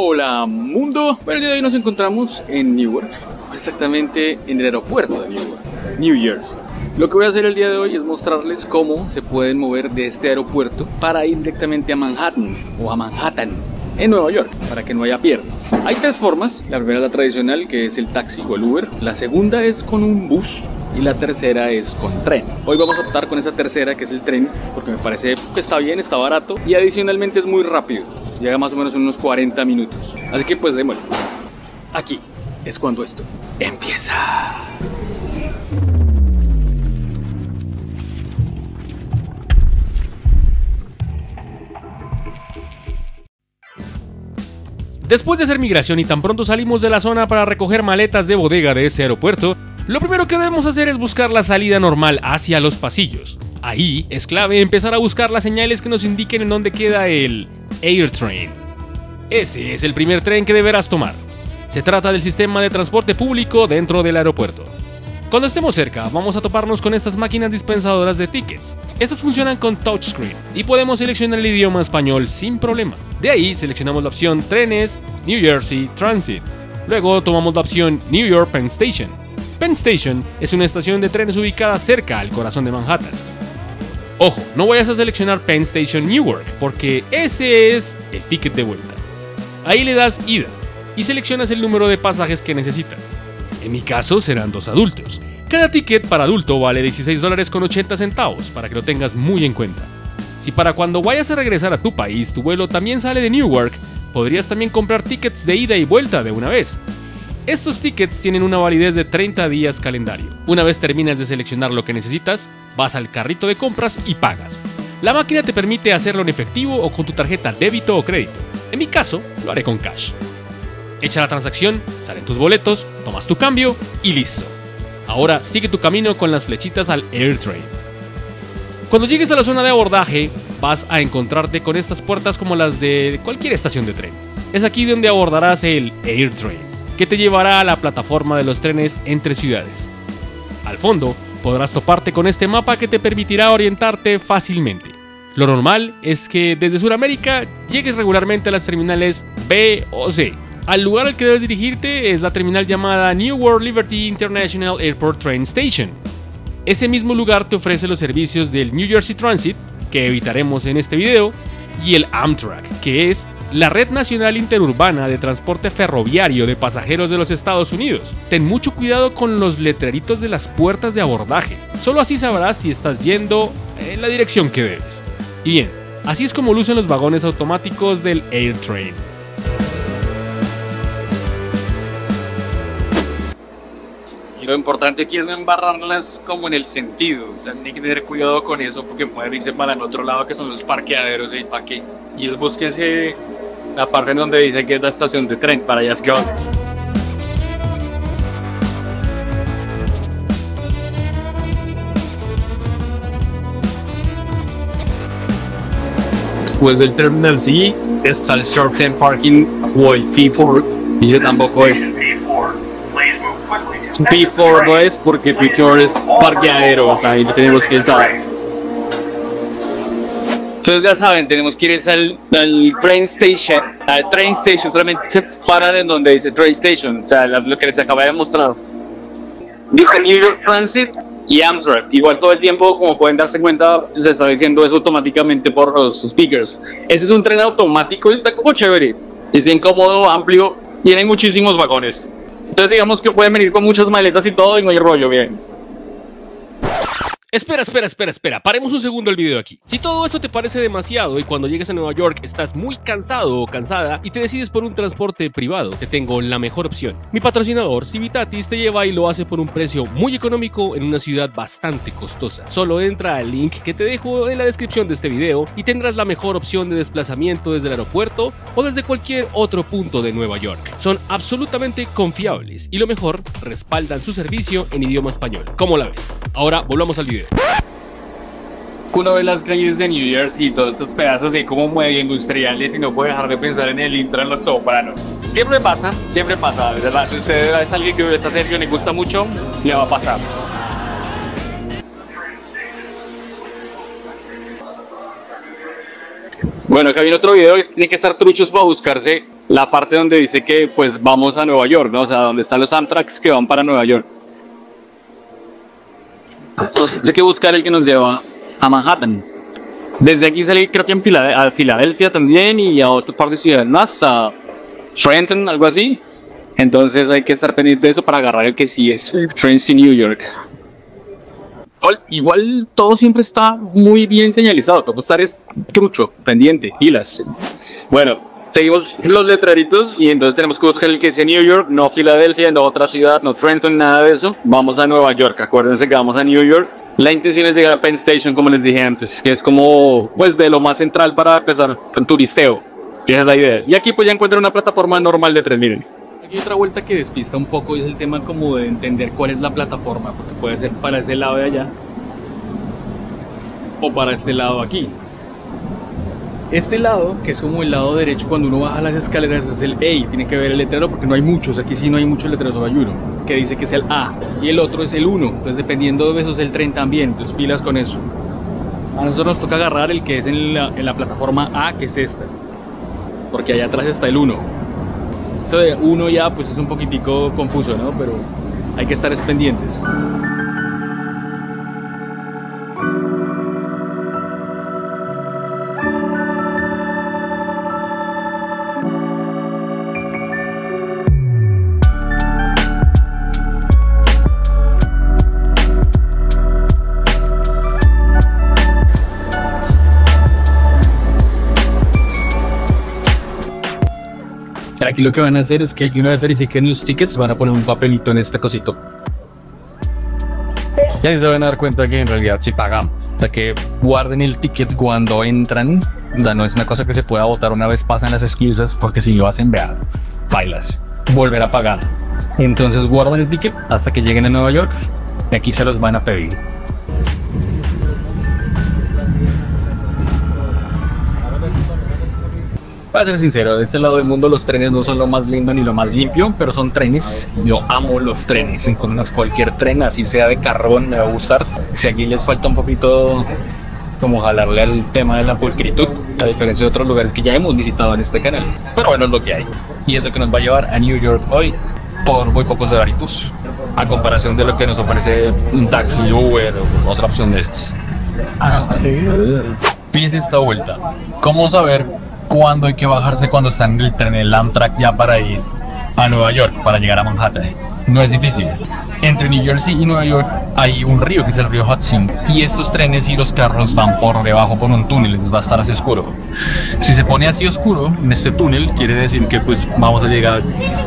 Hola mundo, bueno el día de hoy nos encontramos en Newark, exactamente en el aeropuerto de Newark, New Jersey. Lo que voy a hacer el día de hoy es mostrarles cómo se pueden mover de este aeropuerto para ir directamente a Manhattan o a Manhattan en Nueva York, para que no haya pierde. Hay tres formas, la primera es la tradicional que es el taxi o el Uber, la segunda es con un bus y la tercera es con tren. Hoy vamos a optar con esa tercera que es el tren porque me parece que está bien, está barato y adicionalmente es muy rápido. Llega más o menos en unos 40 minutos. Así que pues démosle. Aquí es cuando esto empieza. Después de hacer migración y tan pronto salimos de la zona para recoger maletas de bodega de ese aeropuerto, lo primero que debemos hacer es buscar la salida normal hacia los pasillos. Ahí es clave empezar a buscar las señales que nos indiquen en dónde queda el Air Train. Ese es el primer tren que deberás tomar. Se trata del sistema de transporte público dentro del aeropuerto. Cuando estemos cerca, vamos a toparnos con estas máquinas dispensadoras de tickets. Estas funcionan con touchscreen y podemos seleccionar el idioma español sin problema. De ahí seleccionamos la opción Trenes, New Jersey Transit. Luego tomamos la opción New York Penn Station. Penn Station es una estación de trenes ubicada cerca al corazón de Manhattan. Ojo, no vayas a seleccionar Penn Station Newark porque ese es el ticket de vuelta. Ahí le das ida y seleccionas el número de pasajes que necesitas. En mi caso serán dos adultos. Cada ticket para adulto vale 16 dólares con 80 centavos para que lo tengas muy en cuenta. Si para cuando vayas a regresar a tu país tu vuelo también sale de Newark, podrías también comprar tickets de ida y vuelta de una vez. Estos tickets tienen una validez de 30 días calendario. Una vez terminas de seleccionar lo que necesitas, vas al carrito de compras y pagas. La máquina te permite hacerlo en efectivo o con tu tarjeta débito o crédito. En mi caso, lo haré con cash. Echa la transacción, salen tus boletos, tomas tu cambio y listo. Ahora sigue tu camino con las flechitas al AirTrain. Cuando llegues a la zona de abordaje, vas a encontrarte con estas puertas como las de cualquier estación de tren. Es aquí donde abordarás el AirTrain, que te llevará a la plataforma de los trenes entre ciudades. Al fondo, podrás toparte con este mapa que te permitirá orientarte fácilmente. Lo normal es que desde Sudamérica llegues regularmente a las terminales B o C, al lugar al que debes dirigirte es la terminal llamada New World Liberty International Airport Train Station. Ese mismo lugar te ofrece los servicios del New Jersey Transit, que evitaremos en este video, y el Amtrak, que es la red nacional interurbana de transporte ferroviario de pasajeros de los Estados Unidos. Ten mucho cuidado con los letreritos de las puertas de abordaje, solo así sabrás si estás yendo en la dirección que debes. Y bien, así es como lucen los vagones automáticos del AirTrain. Lo importante aquí es no embarrarlas como en el sentido, o sea, hay que tener cuidado con eso porque pueden irse para el otro lado que son los parqueaderos para qué. Y es búsquense la parte en donde dice que es la estación de tren, para allá es que vamos. Después del Terminal C está el Short Term Parking o el Fee4 y yo tampoco es. P4 no es porque P4 es parqueadero, o sea, ahí tenemos que estar. Entonces ya saben, tenemos que ir al, al train station. Al train station solamente se paran en donde dice train station, o sea, lo que les acabo de mostrar. Dice New York Transit y Amtrak. Igual todo el tiempo, como pueden darse cuenta, se está diciendo eso automáticamente por los speakers. Ese es un tren automático y está como chévere. Es bien cómodo, amplio, tiene muchísimos vagones. Entonces digamos que pueden venir con muchas maletas y todo y no hay rollo, bien. Espera, espera, espera, espera. Paremos un segundo el video aquí. Si todo esto te parece demasiado y cuando llegues a Nueva York estás muy cansado o cansada y te decides por un transporte privado, te tengo la mejor opción. Mi patrocinador, Civitatis, te lleva y lo hace por un precio muy económico en una ciudad bastante costosa. Solo entra al link que te dejo en la descripción de este video y tendrás la mejor opción de desplazamiento desde el aeropuerto o desde cualquier otro punto de Nueva York. Son absolutamente confiables y lo mejor, respaldan su servicio en idioma español. ¿Cómo la ves? Ahora volvamos al video. Uno ve las calles de New Jersey y todos estos pedazos así como medio industriales y no puede dejar de pensar en el intro en los sopranos. Siempre pasa, siempre pasa, de verdad. Si usted es alguien que ve esta serie y le gusta mucho, le va a pasar. Bueno, acá viene otro video tiene que estar truchos para buscarse la parte donde dice que pues vamos a Nueva York, ¿no? O sea, donde están los Amtraks que van para Nueva York. Entonces hay que buscar el que nos lleva a Manhattan. Desde aquí salí creo que en Filade- a Filadelfia también y a otra parte de ciudad más, a Trenton, algo así. Entonces hay que estar pendiente de eso para agarrar el que sí es Trains to New York. Igual- Igual todo siempre está muy bien señalizado, todo estar es trucho, pendiente, pilas. Bueno, seguimos los letreritos y entonces tenemos que buscar el que dice New York, no Filadelfia, no otra ciudad, no Trenton, nada de eso. Vamos a Nueva York, acuérdense que vamos a New York. La intención es llegar a Penn Station, como les dije antes, que es como, pues, de lo más central para empezar con turisteo. Esa es la idea. Y aquí pues ya encuentro una plataforma normal de tren, miren. Aquí otra vuelta que despista un poco es el tema como de entender cuál es la plataforma, porque puede ser para ese lado de allá o para este lado aquí. Este lado, que es como el lado derecho cuando uno baja las escaleras, es el A. Tiene que ver el letrero porque no hay muchos. Aquí sí no hay muchos letreros, solo hay uno. Que dice que es el A. Y el otro es el 1. Entonces, dependiendo de eso, es el tren también. Entonces, pilas con eso. A nosotros nos toca agarrar el que es en la, plataforma A, que es esta. Porque allá atrás está el 1. Eso de 1 ya, pues es un poquitico confuso, ¿no? Pero hay que estar es pendientes. Aquí lo que van a hacer es que una vez verifiquen los tickets van a poner un papelito en este cosito. Y ahí se van a dar cuenta que en realidad sí pagamos. O sea que guarden el ticket cuando entran. O sea, no es una cosa que se pueda votar una vez pasan las excusas, porque si lo hacen, vean, bailas, volver a pagar. Entonces guarden el ticket hasta que lleguen a Nueva York. Y aquí se los van a pedir. Para ser sincero, de este lado del mundo los trenes no son lo más lindo ni lo más limpio, pero son trenes. Yo amo los trenes. Entonces cualquier tren, así sea de carbón, me va a gustar. Si aquí les falta un poquito como jalarle al tema de la pulcritud, a diferencia de otros lugares que ya hemos visitado en este canal. Pero bueno, es lo que hay. Y es lo que nos va a llevar a New York hoy por muy pocos dolaritos, a comparación de lo que nos ofrece un taxi, Uber o otra opción de estos. Fíjense esta vuelta. ¿Cómo saber cuándo hay que bajarse cuando está en el tren, el Amtrak ya para ir a Nueva York, para llegar a Manhattan? No es difícil. Entre New Jersey y Nueva York hay un río que es el río Hudson y estos trenes y los carros van por debajo por un túnel, entonces va a estar así oscuro. Si se pone así oscuro en este túnel, quiere decir que pues vamos a llegar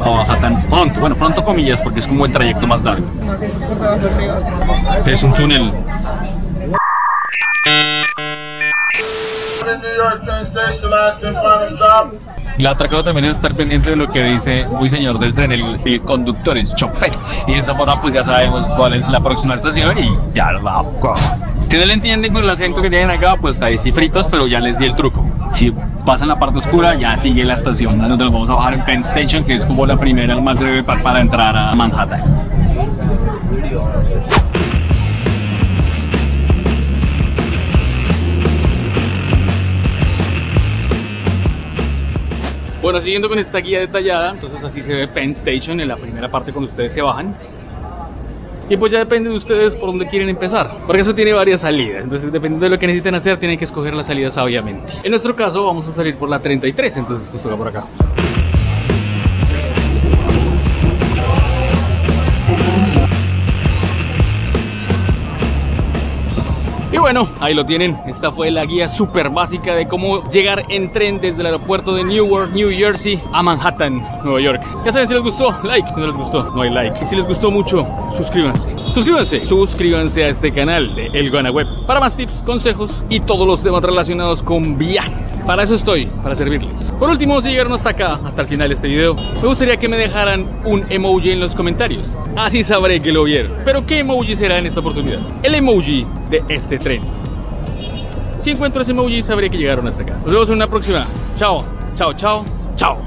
a Manhattan pronto. Bueno, pronto comillas porque es como el trayecto más largo. Es un túnel La otra cosa también es estar pendiente de lo que dice muy señor del tren, el, el conductor, el chofer. Y de esta forma pues ya sabemos cuál es la próxima estación y ya va. Si no le entienden con el acento que tienen acá, pues ahí sí fritos, pero ya les di el truco. Si pasan la parte oscura, ya sigue la estación. Nosotros nos vamos a bajar en Penn Station, que es como la primera, más breve para, para entrar a Manhattan. Bueno, siguiendo con esta guía detallada, entonces así se ve Penn Station en la primera parte cuando ustedes se bajan. Y pues ya depende de ustedes por dónde quieren empezar, porque eso tiene varias salidas, entonces dependiendo de lo que necesiten hacer tienen que escoger las salidas obviamente. En nuestro caso vamos a salir por la 33, entonces nos toca por acá. Y bueno, ahí lo tienen. Esta fue la guía súper básica de cómo llegar en tren desde el aeropuerto de Newark, New Jersey, a Manhattan, Nueva York. Ya saben, si les gustó, like. Si no les gustó, no hay like. Y si les gustó mucho, suscríbanse. Suscríbanse, suscríbanse a este canal de El Gana Web para más tips, consejos y todos los temas relacionados con viajes. Para eso estoy, para servirles. Por último, si llegaron hasta acá, hasta el final de este video, me gustaría que me dejaran un emoji en los comentarios. Así sabré que lo vieron. Pero ¿qué emoji será en esta oportunidad? El emoji de este tren. Si encuentro ese emoji, sabré que llegaron hasta acá. Nos vemos en una próxima. Chao, chao, chao, chao.